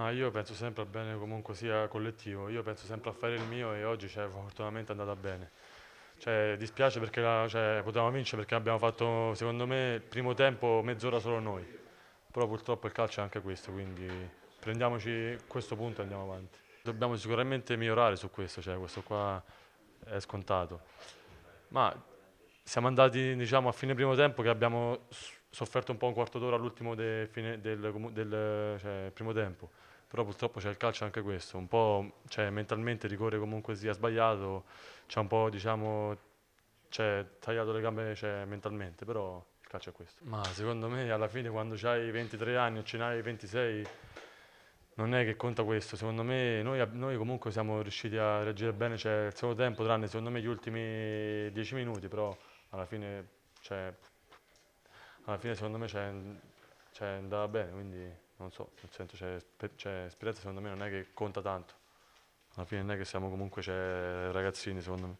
Ma io penso sempre al bene comunque sia collettivo, io penso sempre a fare il mio e oggi cioè, fortunatamente è andata bene. Cioè, dispiace perché la, cioè, potevamo vincere perché abbiamo fatto, secondo me, il primo tempo mezz'ora solo noi. Però purtroppo il calcio è anche questo, quindi prendiamoci questo punto e andiamo avanti. Dobbiamo sicuramente migliorare su questo, cioè, questo qua è scontato. Ma siamo andati diciamo, a fine primo tempo che abbiamo sofferto un po' un quarto d'ora all'ultimo de del, del cioè, primo tempo, però purtroppo c'è il calcio anche questo, un po' cioè, mentalmente il rigore comunque sia sbagliato, c'è un po' diciamo, cioè, tagliato le gambe cioè, mentalmente, però il calcio è questo. Ma secondo me alla fine quando hai 23 anni o ce n'hai 26 non è che conta questo, secondo me noi, noi, comunque siamo riusciti a reagire bene, cioè il secondo tempo, tranne secondo me gli ultimi 10 minuti, però alla fine, cioè, alla fine secondo me c'è, c'è andava bene, quindi non so, nel senso c'è, c'è esperienza secondo me non è che conta tanto, alla fine non è che siamo comunque ragazzini secondo me.